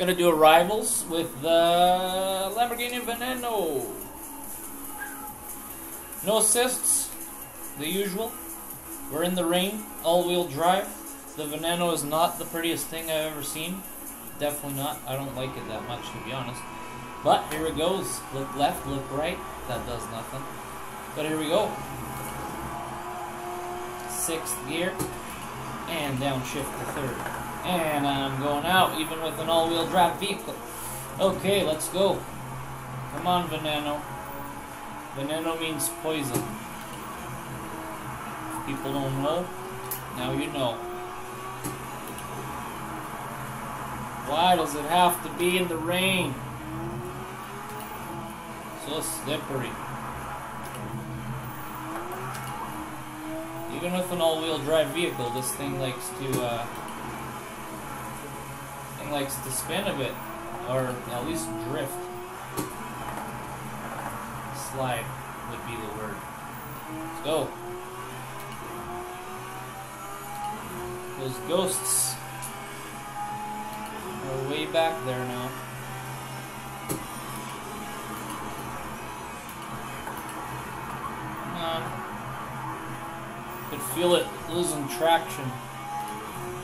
Gonna do a Rivals with the Lamborghini Veneno. No assists, the usual. We're in the rain, all-wheel drive. The Veneno is not the prettiest thing I've ever seen. Definitely not. I don't like it that much, to be honest. But here it goes. Look left, look right. That does nothing. But here we go. Sixth gear. And downshift to third. And I'm going out, even with an all-wheel drive vehicle. Okay, let's go. Come on, Veneno. Veneno means poison. If people don't know, now you know. Why does it have to be in the rain? So slippery. Even with an all-wheel drive vehicle, this thing likes to uh, likes to spin a bit, or at least drift. Slide would be the word. Let's go. Those ghosts are way back there now. Could feel it losing traction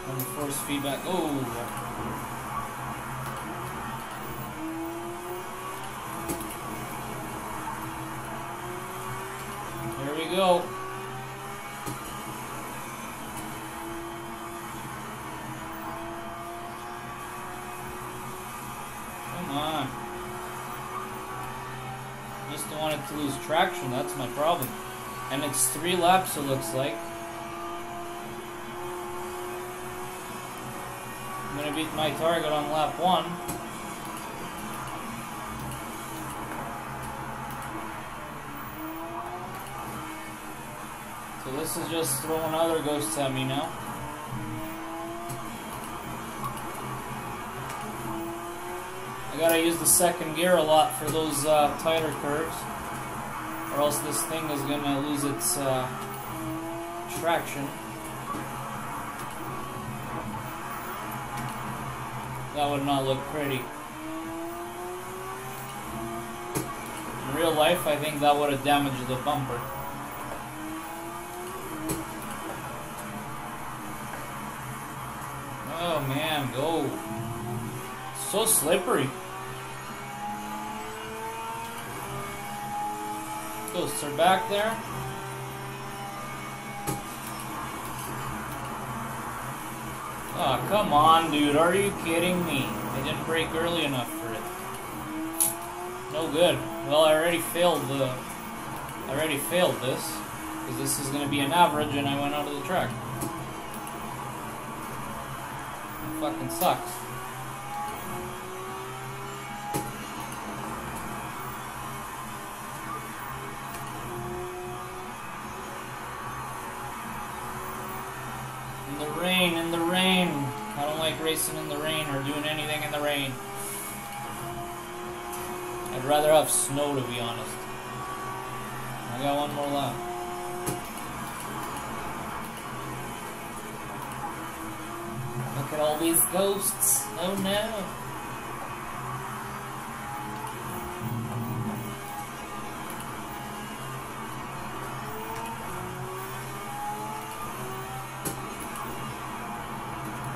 on the force feedback. Oh. Go. Come on. Just don't want it to lose traction, that's my problem. And it's three laps, it looks like. I'm gonna beat my target on lap one. So this is just throwing other ghosts at me now. I gotta use the second gear a lot for those uh, tighter curves, or else this thing is gonna lose its uh, traction. That would not look pretty. In real life, I think that would have damaged the bumper. Man, go. So slippery. Ghosts are back there. Oh, come on, dude. Are you kidding me? I didn't brake early enough for it. No good. Well, I already failed the... I already failed this. Because this is going to be an average and I went out of the track. Fucking sucks. In the rain, in the rain. I don't like racing in the rain or doing anything in the rain. I'd rather have snow, to be honest. I got one more lap. Look at all these ghosts. Oh no.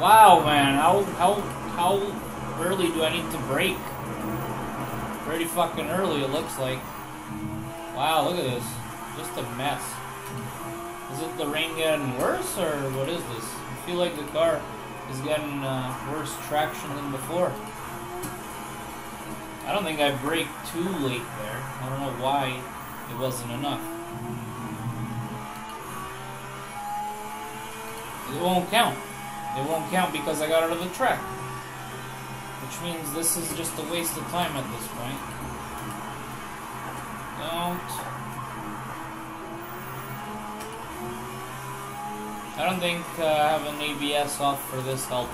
Wow, man, how how how early do I need to brake? Pretty fucking early, it looks like. Wow, look at this, just a mess. Is it the rain getting worse, or what is this? I feel like the car is getting uh, worse traction than before. I don't think I braked too late there. I don't know why it wasn't enough. It won't count. It won't count because I got out of the track. Which means this is just a waste of time at this point. Don't. I don't think uh, having ABS off for this helps.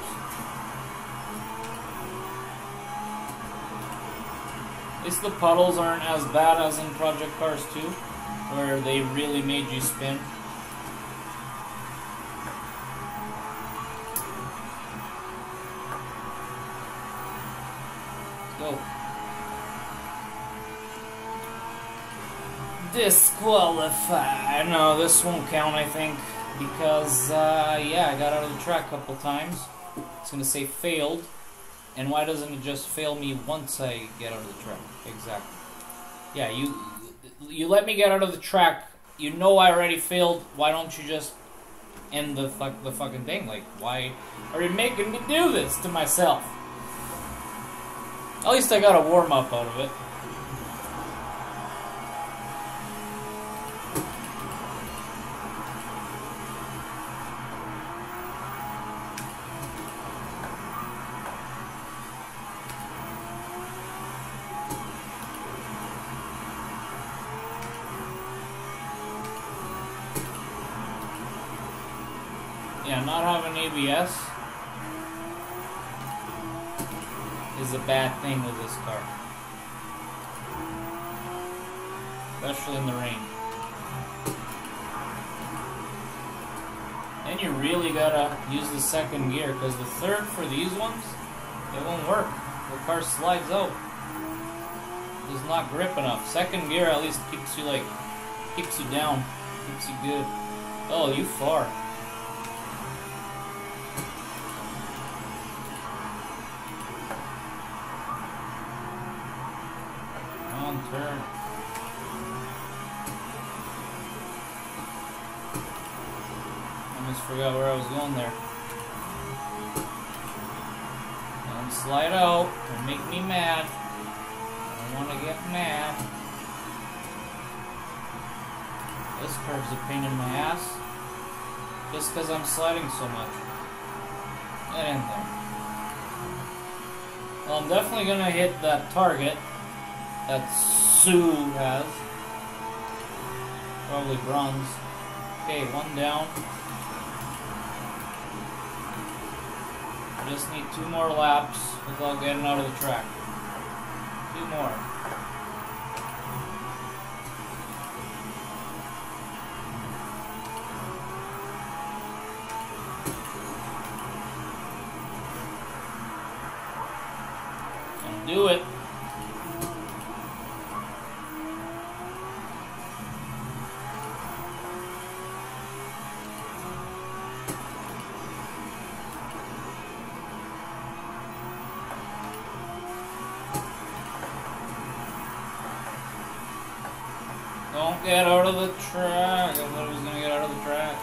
At least the puddles aren't as bad as in Project Cars 2, where they really made you spin. Go. Disqualified. No, this won't count, I think, because, uh, yeah, I got out of the track a couple times. It's gonna say failed. And why doesn't it just fail me once I get out of the track? Exactly. Yeah, you you let me get out of the track. You know I already failed. Why don't you just end the fuck the fucking thing? Like, why are you making me do this to myself? At least I got a warm up out of it. Yeah, not having ABS is a bad thing with this car. Especially in the rain. Then you really gotta use the second gear, because the third for these ones, it won't work. The car slides out. Does not grip enough. Second gear at least keeps you like, keeps you down, keeps you good. Oh, you far. Turn. Almost forgot where I was going there. Don't slide out. Don't make me mad. I don't want to get mad. This curve's a pain in my ass. Just because I'm sliding so much. Get in there. Well, I'm definitely going to hit that target that Sue has. Probably bronze. Okay, one down. I just need two more laps without getting out of the track. Two more. Track. I thought I was gonna get out of the track.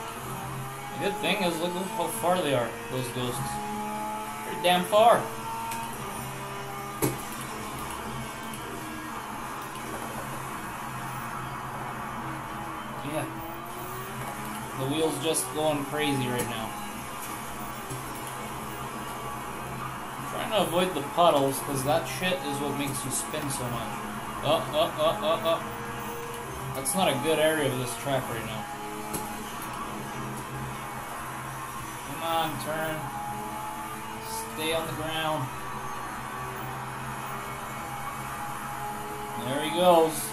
The good thing is, look how far they are, those ghosts. Pretty damn far. Yeah. The wheel's just going crazy right now. I'm trying to avoid the puddles, because that shit is what makes you spin so much. Oh, oh, oh, oh, oh. That's not a good area of this track right now. Come on, turn. Stay on the ground. There he goes.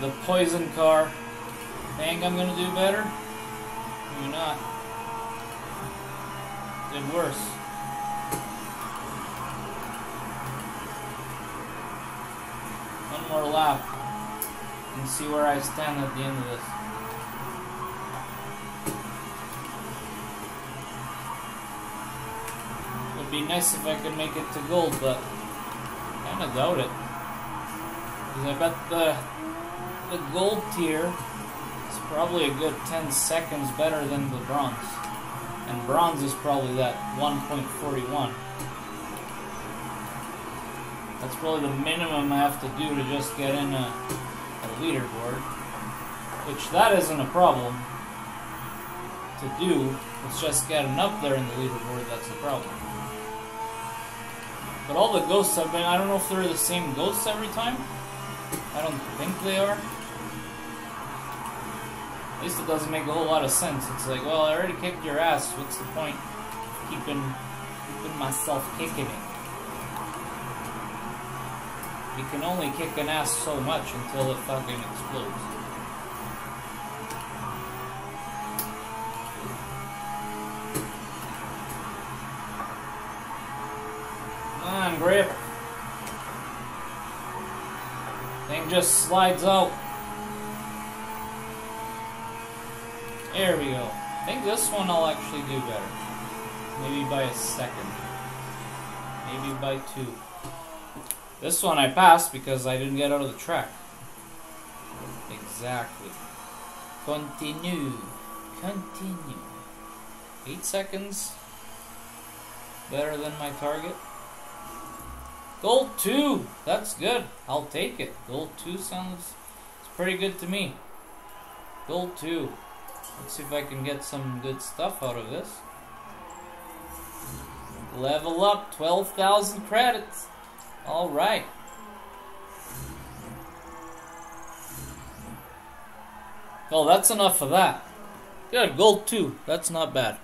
The poison car. Think I'm gonna do better? Maybe not. Did worse. One more lap and see where I stand at the end of this. Would be nice if I could make it to gold, but I kinda doubt it. Because I bet the the gold tier is probably a good 10 seconds better than the bronze. And bronze is probably that 1.41. That's probably the minimum I have to do to just get in a leaderboard, which that isn't a problem to do. It's just getting up there in the leaderboard that's the problem. But all the ghosts have been, I don't know if they're the same ghosts every time. I don't think they are. At least it doesn't make a whole lot of sense. It's like, well, I already kicked your ass. What's the point keeping, keeping myself kicking it? You can only kick an ass so much until it fucking explodes. Come on, grip. Thing just slides out. There we go. I think this one I'll actually do better. Maybe by a second. Maybe by two. This one I passed because I didn't get out of the track. Exactly. Continue. Continue. Eight seconds. Better than my target. Gold two. That's good. I'll take it. Gold two sounds pretty good to me. Gold two. Let's see if I can get some good stuff out of this. Level up 12,000 credits. Alright. Well, that's enough for that. Good, gold 2. That's not bad.